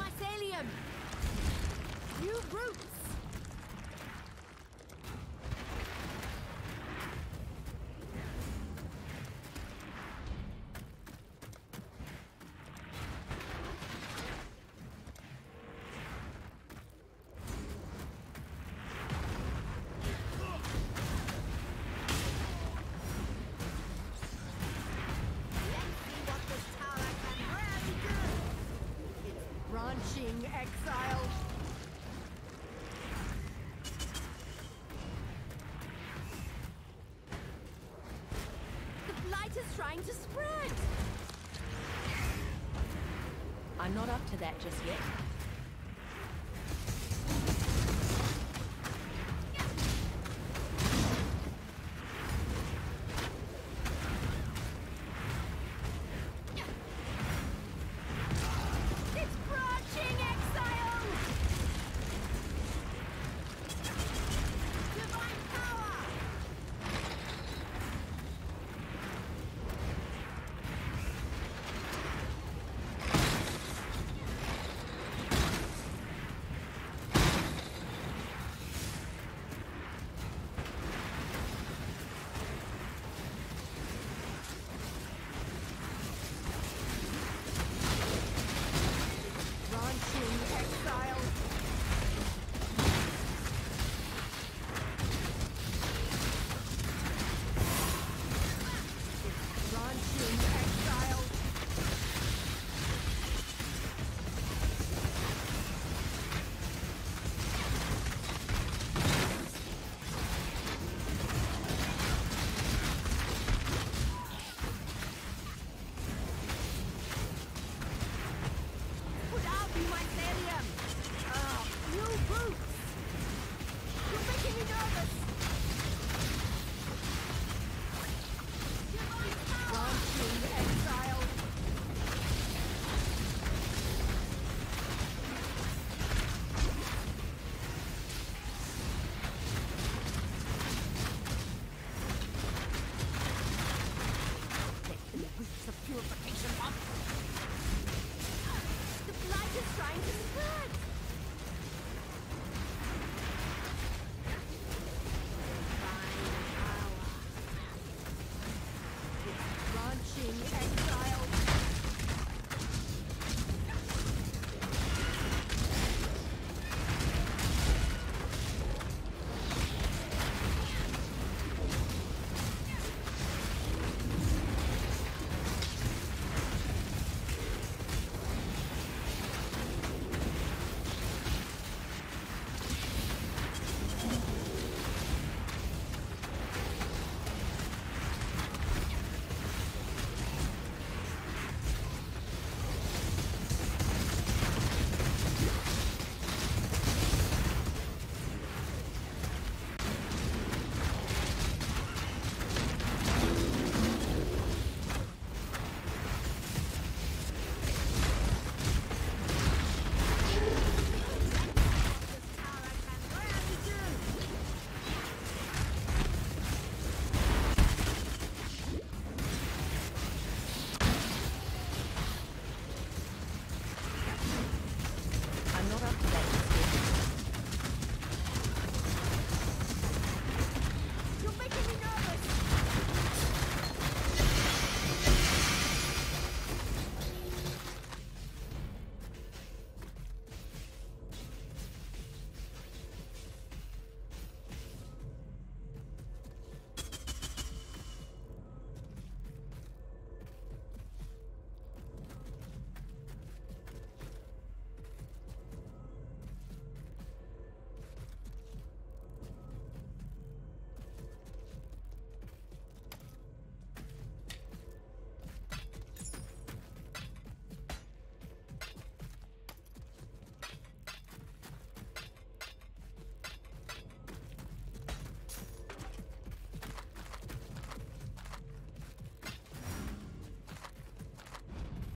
mycelium! You brutes! Trying to spread! I'm not up to that just yet. Exile.